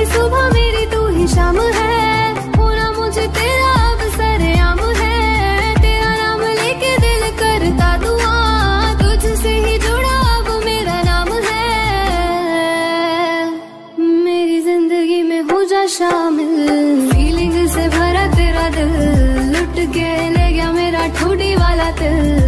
मेरी सुबह मेरी तू ही शाम है। होना मुझे तेरा अब सरेआम है। तेरा नाम लेके दिल करता दुआ, तुझसे ही जुड़ा अब मेरा नाम है। मेरी ज़िंदगी में हो जा शामिल फीलिंग से भरा तेरा दिल। लुट के ले गया मेरा ठोडी वाला दिल।